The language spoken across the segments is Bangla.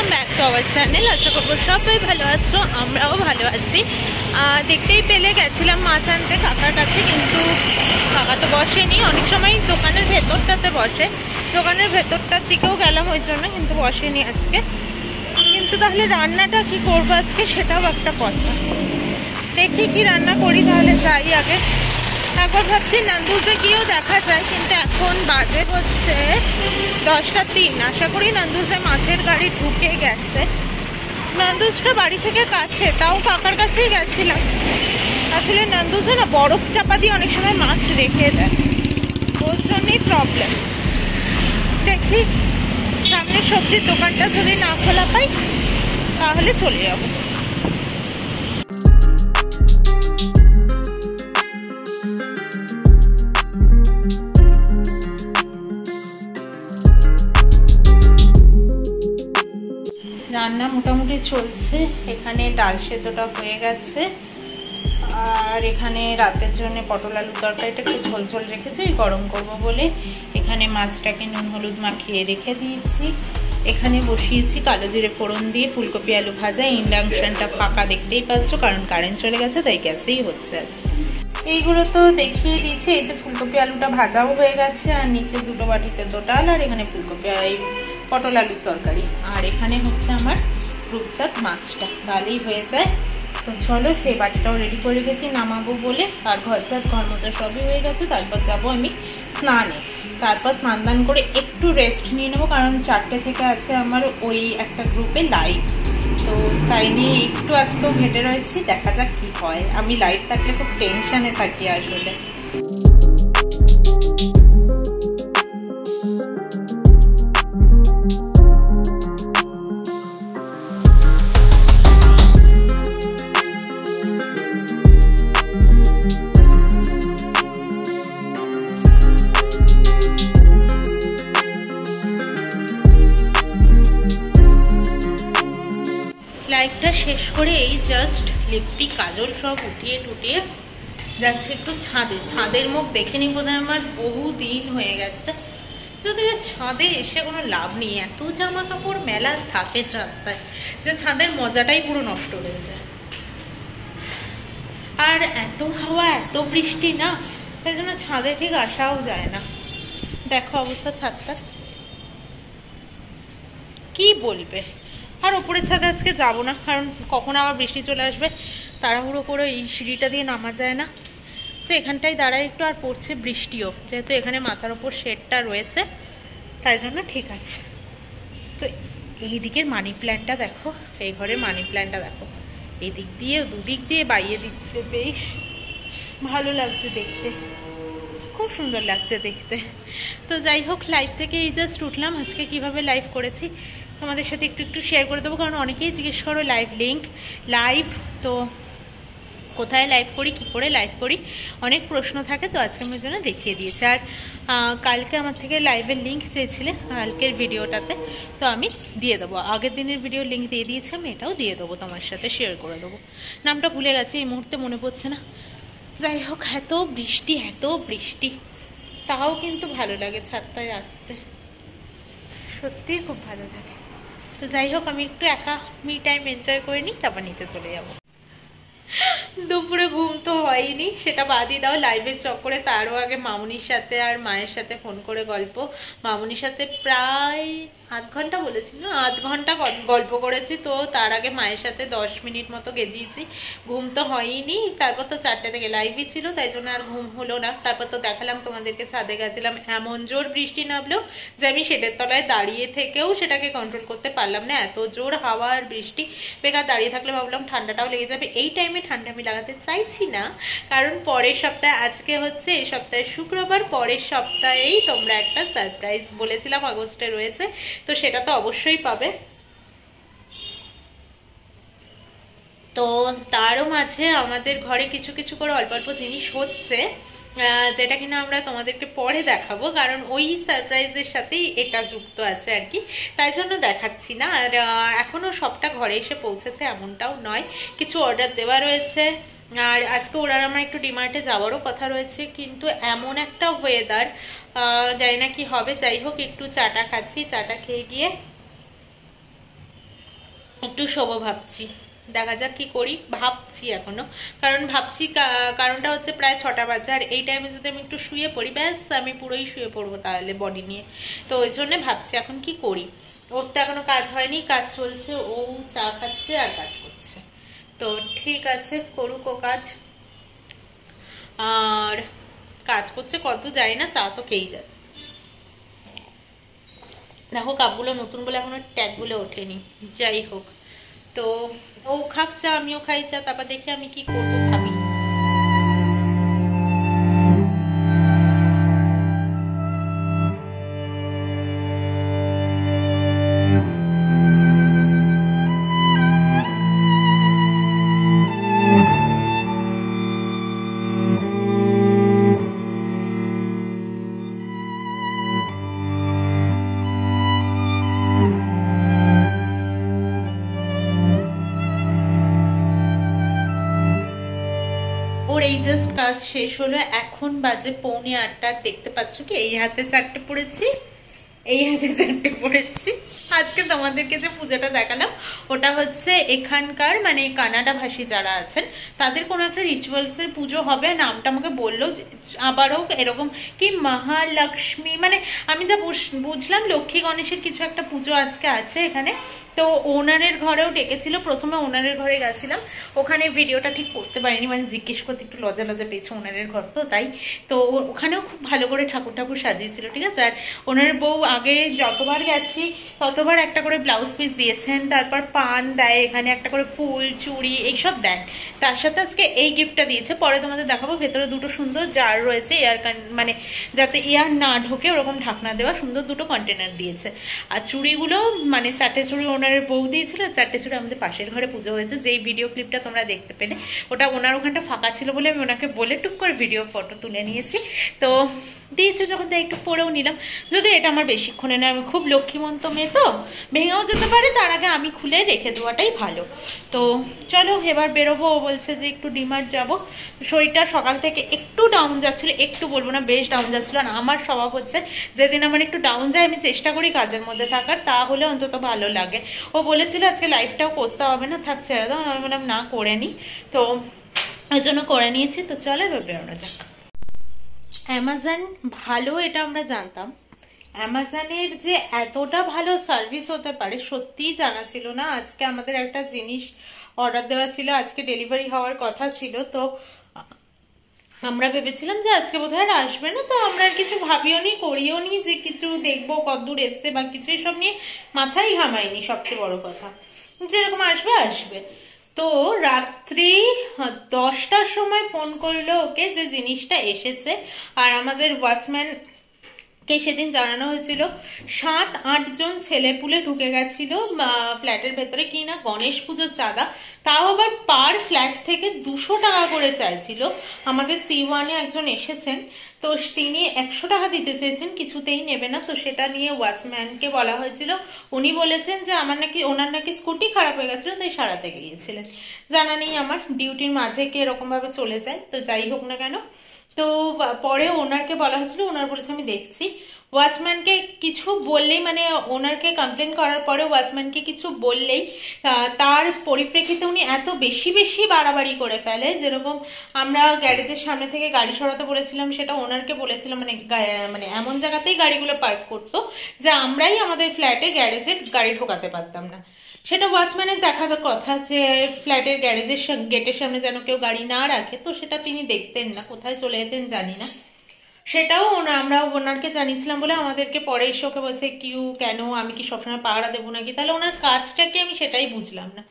আওয়ার চ্যানেল আশা করব সবাই ভালো আছো, আমরাও ভালো আছি। দেখতেই পেলে গেছিলাম মাছ আনতে কাকার কাছে, কিন্তু কাকা তো বসেনি। অনেক সময় দোকানের ভেতরটাতে বসে। দোকানের ভেতরটার দিকেও গেলাম ওই জন্য, কিন্তু বসেনি আজকে। কিন্তু তাহলে রান্নাটা কি করব আজকে সেটাও একটা কথা। দেখি কি রান্না করি, তাহলে যাই আগে। একবার ভাবছি নান্দুজে গিয়েও দেখা যায়, কিন্তু এখন বাজে হচ্ছে দশটা তিন। আশা করি নান্দুজে মাছের গাড়ি ঢুকে গেছে। নান্দুজটা বাড়ি থেকে কাছে, তাও কাকার কাছেই গেছিলাম। আসলে নান্দুজে না, বরফ চাপা দিয়ে অনেক সময় মাছ রেখে দেয়। ওর জন্যই প্রবলেম দেখি, সামনে সবজির দোকানটা যদি না খোলা পাই, তাহলে চলে যাব। রান্না মোটামুটি চলছে। এখানে ডাল সেদ্ধটা হয়ে গেছে। আর এখানে রাতের জন্য পটল আলু তরকারিটা একটু ঝোল ঝোল রেখেছি গরম করব বলে। এখানে মাছটাকে নুন হলুদ মাখিয়ে রেখে দিয়েছি। এখানে বসিয়েছি কালো জিরে ফোড়ন দিয়ে ফুলকপি আলু ভাজা। ইন্ডাকশনটা ফাঁকা দেখতেই পাচ্ছ, কারণ কারেন্ট চলে গেছে, তাই গ্যাসেই হচ্ছে এইগুলো তো দেখিয়ে দিয়েছি, এই যে ফুলকপি আলুটা ভাজাও হয়ে গেছে, আর নিচে দুটো বাটিতে দো ডাল, আর এখানে ফুলকপি পটল আলুর তরকারি। আর এখানে হচ্ছে আমার রূপচাঁদ মাছটা। ডালেই হয়ে যায়। তো চলো, এই বাটিটাও রেডি করে গেছি নামাবো বলে। আর ঘর চার ঘর মতো সবই হয়ে গেছে। তারপর যাব আমি স্নানে। তারপর স্নান দান করে একটু রেস্ট নিয়ে নেব, কারণ চারটে থেকে আছে আমার ওই একটা গ্রুপে লাইভ তো তাই নিয়ে একটু আজকেও ঘেটে রয়েছি, দেখা যাক কি হয়। আমি লাইভ থাকলে খুব টেনশানে থাকি আসলে। লাইভটা শেষ করে এই জাস্ট লিপস্টিক কাজল সব উঠিয়ে টুটিয়ে যাচ্ছে একটু ছাদে। ছাদের মুখ দেখে নি বোধহয় আমার, বহু দিন হয়ে গেছে। যদি ছাদে এসে কোনো লাভ নেই, এত জামা কাপড় মেলা থাকে চারটায় যে ছাদের মজাটাই পুরো নষ্ট হয়ে যায়। আর এত হাওয়া, এত বৃষ্টি না, তাই জন্য ছাদে ঠিক আসাও যায় না। দেখো অবস্থা ছাদটা কি বলবে? আর ওপরের ছাদে আজকে যাব না, কারণ কখন আবার বৃষ্টি চলে আসবে, তাড়াহুড়ো করে এই সিঁড়িটা দিয়ে নামা যায় না। তো এখানটায় দাঁড়ায় একটু আর পড়ছে বৃষ্টিও, যেহেতু এখানে মাথার ওপর শেডটা রয়েছে, তাই জন্য ঠিক আছে। তো এই দিকের মানি প্ল্যান্টটা দেখো, এই ঘরের মানি প্ল্যান্টটা দেখো। এই দিক দিয়ে, দুদিক দিয়ে বাইয়ে দিচ্ছে, বেশ ভালো লাগছে দেখতে। খুব সুন্দর লাগছে দেখতে। তো যাই হোক লাইভ থেকে এই জাস্ট উঠলাম, আজকে কীভাবে লাইভ করেছি তোমাদের সাথে একটু একটু শেয়ার করে দেবো, কারণ অনেকেই জিজ্ঞেস করো লাইভ লিঙ্ক লাইভ তো কোথায় লাইভ করি, কি করে লাইভ করি? অনেক প্রশ্ন থাকে, তো আজকে আমি জন্য দেখিয়ে দিয়েছি। আর কালকে আমার থেকে লাইভের লিঙ্ক চেয়েছিলে, কালকের ভিডিওটাতে তো আমি দিয়ে দেবো। আগের দিনের ভিডিও লিঙ্ক দিয়ে দিয়েছি, আমি এটাও দিয়ে দেবো তোমার সাথে শেয়ার করে দেবো। নামটা ভুলে গেছে, এই মুহূর্তে মনে পড়ছে না। যাই হোক, এত বৃষ্টি এত বৃষ্টি। তাও কিন্তু ভালো লাগে ছাদটায় আসতে। সত্যিই খুব ভালো লাগে। তো যাই হোক, আমি একটু একা মি টাইম এনজয় করে নিই, তারপর নিচে চলে যাব। দুপুরে ঘুম তো হয়নি, সেটা বাদই দাও লাইভের চক্করে তারও আগে মামুনির সাথে আর মায়ের সাথে ফোন করে গল্প। মামুনির সাথে প্রায় আধ ঘণ্টা বলেছি না, আধ ঘণ্টা গল্প করেছি তো, তার আগে মায়ের সাথে দশ মিনিট মতো গেজিয়েছি। ঘুম তো হয়নি, তারপর তো চারটে থেকে লাইভই ছিল, তাই জন্য আর ঘুম হলো না। তারপর তো দেখালাম তোমাদেরকে, ছাদে গেছিলাম, এমন জোর বৃষ্টি নামলো যে আমি শেডের তলায় দাঁড়িয়ে থেকেও সেটাকে কন্ট্রোল করতে পারলাম না। এত জোর হাওয়া আর বৃষ্টি, বেকার দাঁড়িয়ে থাকলে ভাবলাম ঠান্ডাটাও লেগে যাবে। এই টাইমে ঠান্ডা আমি লাগাতে চাইছি না। কারণ পরের সপ্তাহে, আজকে হচ্ছে এই সপ্তাহে শুক্রবার, পরের সপ্তাহেই তোমরা একটা সারপ্রাইজ বলেছিলাম, আগস্টে রয়েছে। তো সেটা তো অবশ্যই পাবে। তো তারও মাঝে আমাদের ঘরে কিছু কিছু করে অল্প অল্প জিনিস হচ্ছে। যেটা কিনা আমরা তোমাদেরকে পরে দেখাবো কারণ ওই সারপ্রাইজের সাথেই এটা যুক্ত আছে আর কি। তাই জন্য দেখাচ্ছি না। আর আহ, এখনও সবটা ঘরে এসে পৌঁছেছে এমনটাও নয়। কিছু অর্ডার দেওয়া রয়েছে। আর আজকে ওরা আমার একটু ডিমার্টে যাওয়ারও কথা রয়েছে কিন্তু এমন একটা ওয়েদার জানি না কি হবে। যাই হোক একটু চাটা খাচ্ছি চাটা খেয়ে গিয়ে একটু শোবো ভাবছি। দেখা যাক কি করি। ভাবছি এখনও। কারণ ভাবছি কারণটা হচ্ছে প্রায় ছটা বাজে। আর এই টাইমে যদি আমি একটু শুয়ে পড়ি, ব্যাস, আমি পুরোই শুয়ে পড়ব তাহলে বডি নিয়ে। তো ওই জন্য ভাবছি এখন কি করি। ওর তো এখনও কাজ হয়নি, কাজ চলছে। ও চা খাচ্ছে আর কাজ করছে। তো ঠিক আছে, করুক ও কাজ। আর কাজ করছে, কত জানি না, চা তো খেয়েই যাচ্ছে। দেখো কাপগুলো নতুন বলে এখনও ট্যাগগুলো ওঠেনি। যাই হোক। তো ও খাক চা আমিও খাই চা তারপর দেখি আমি কি করব। ওর এই জাস্ট কাজ শেষ হলো, এখন বাজে পৌনে আটটা, দেখতে পাচ্ছ কি? এই হাতে চারটে পড়েছি। এই হাতে চারটে পড়েছি। আজকে তোমাদেরকে যে পূজাটা দেখালাম, ওটা হচ্ছে এখানকার মানে কানাডা ভাষী যারা আছেন, তাদের কোনো একটা রিচুয়ালস এর পুজো হবে। নামটা আমাকে বলল আবারও এরকম কি মহালক্ষ্মী মানে আমি যা বুঝ- বুঝলাম লক্ষ্মী গণেশের কিছু একটা পুজো আজকে আছে এখানে। তো ওনারের ঘরেও ডেকেছিল, প্রথমে ওনারের ঘরে গেছিলাম। ওখানে ভিডিওটা ঠিক করতে পারিনি মানে জিজ্ঞেস করতে একটু লজা লজা পেয়েছে ওনারের ঘর তো, তাই। তো ওখানেও খুব ভালো করে ঠাকুর ঠাকুর সাজিয়েছিল, ঠিক আছে? আর ওনার বউ আগে যতবার গেছি, ততবার একটা করে ব্লাউজ পিস দিয়েছেন, তারপর পান দেয়, এখানে একটা করে ফুল, চুড়ি, এইসব দেন। তার সাথে আজকে এই গিফটটা দিয়েছে। পরে তোমাদের দেখাবো, ভেতরে দুটো সুন্দর জার রয়েছে এয়ার মানে যাতে এয়ার না ঢোকে, ওরকম ঢাকনা দেওয়া সুন্দর দুটো কন্টেনার দিয়েছে। আর চুড়িগুলো মানে চারটে চুড়ি ওনার বউ দিয়েছিল চারটে চুড়ি আমাদের পাশের ঘরে পুজো হয়েছে। যেই ভিডিও ক্লিপটা তোমরা দেখতে পেলে, ওটা ওনার ওখানটা ফাঁকা ছিল বলে আমি ওনাকে বলে টুক করে ভিডিও ফটো তুলে নিয়েছি। তো দিয়েছে যখন তাই একটু পরেও নিলাম। যদি এটা আমার বেশিক্ষণে নয়, আমি খুব লক্ষ্মীমন্ত মেয়ে তো, ভেঙেও যেতে পারে, তার আগে আমি খুলে রেখে দেওয়াটাই ভালো। তো চলো এবার বেরোবো, ও বলছে যে একটু ডিমার্ট যাব। শরীরটা সকাল থেকে একটু ডাউন যাচ্ছিল, একটু বলব না, বেশ ডাউন যাচ্ছিল। আর আমার স্বভাব হচ্ছে, যেদিন আমার একটু ডাউন যায়, আমি চেষ্টা করি কাজের মধ্যে থাকার তাহলে অন্তত ভালো লাগে। ও বলেছিল আজকে লাইফটাও করতে হবে না থাক ছেড়ে দাও আমি বললাম না, করে নি। তো ওই জন্য করে নিয়েছি, তো চলো এবার বেরোনো যাক। অ্যামাজন ভালো এটা আমরা জানতাম। অ্যামাজনের যে এতটা ভালো সার্ভিস হতে পারে, সত্যিই জানা ছিল না। আজকে আমাদের একটা জিনিস অর্ডার দেওয়া ছিল, আজকে ডেলিভারি হওয়ার কথা ছিল। তো আমরা ভেবেছিলাম যে আজকে বোধহয় আর আসবে না, তো আমরা কিছু ভাবিও নি, করিও নি যে কিছু দেখব, কতদূর এসছে বা কিছু এসব নিয়ে মাথাই ঘামাইনি সবচেয়ে বড় কথা। যেরকম আসবে আসবে। তো রাত্রি দশটার সময় ফোন করল ওকে যে জিনিসটা এসেছে। আর আমাদের ওয়াচম্যান কে সেদিন জানানো হয়েছিল, সাত, আট জন ছেলে পুলে ঢুকে গেছিল ফ্ল্যাটের ভেতরে কি না গণেশ পুজোর চাঁদা। তাও আবার পার ফ্ল্যাট থেকে দুশো টাকা করে চাইছিল। আমাদের সি ওয়ানে একজন এসেছেন তো তিনি একশো টাকা দিতে চেয়েছেন, কিছুতেই নেবে না। তো সেটা নিয়ে ওয়াচম্যানকে বলা হয়েছিল। উনি বলেছেন যে, আমার নাকি, ওনার নাকি স্কুটি খারাপ হয়ে গেছিল, তাই সারাতে গিয়েছিলেন। জানা নেই আমার, ডিউটির মাঝে কে এরকম ভাবে চলে যায়, তো যাই হোক না কেন। তো পরে ওনারকে বলা হয়েছিল, ওনার বলেছে, আমি দেখছি। ওয়াচম্যানকে কিছু বললেই মানে ওনারকে কমপ্লেন করার পরে ওয়াচম্যানকে কিছু বললেই তার পরিপ্রেক্ষিতে উনি এত বেশি বেশি বাড়াবাড়ি করে ফেলে, যেরকম আমরা গ্যারেজের সামনে থেকে গাড়ি সরাতে বলেছিলাম, সেটা ওনারকে বলেছিলাম মানে মানে এমন জায়গাতেই গাড়িগুলো পার্ক করতো যে আমরাই আমাদের ফ্ল্যাটে গ্যারেজে গাড়ি ঢোকাতে পারতাম না। সেটা ওয়াচম্যানের দেখার কথা যে ফ্ল্যাটের গ্যারেজের গেটের সামনে যেন কেউ গাড়ি না রাখে, তো সেটা তিনি দেখতেন না, কোথায় চলে যেতেন জানি না। সেটাও আমরা ওনারকে জানিয়েছিলাম বলে আমাদেরকে পরে এসে ওকে বলছে, কিউ, কেন? আমি কি সবসময় পাহারা দেবো নাকি? তাহলে ওনার কাজটাকে আমি সেটাই বুঝলাম না।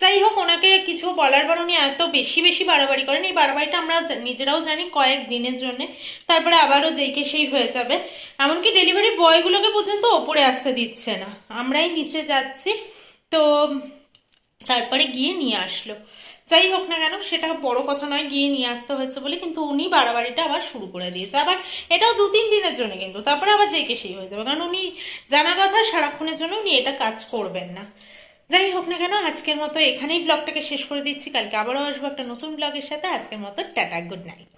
যাই হোক, ওনাকে কিছু বলার পর উনি এত বেশি বেশি বাড়াবাড়ি করেন। এই বাড়াবাড়িটা আমরা নিজেরাও জানি কয়েক দিনের জন্য। তারপরে আবারও যেইকে সেই হয়ে যাবে। এমনকি ডেলিভারি বয়গুলোকে পর্যন্ত ওপরে আসতে দিচ্ছে না। আমরাই নিচে যাচ্ছি। তো তারপরে গিয়ে নিয়ে আসলো। যাই হোক না কেন, সেটা বড় কথা নয়, গিয়ে নিয়ে আসতে হয়েছে বলে কিন্তু উনি বাড়াবাড়িটা আবার শুরু করে দিয়েছে। আবার এটাও দু তিন দিনের জন্য কিন্তু, তারপরে আবার যে সেই হয়ে যাবে। কারণ উনি জানা কথা, সারাক্ষণের জন্য উনি এটা কাজ করবেন না। যাই হোক না কেন, আজকের মতো এখানেই ব্লগটাকে শেষ করে দিচ্ছি। কালকে আবারও আসব একটা নতুন ব্লগের সাথে। আজকের মতো টাটা গুড নাইট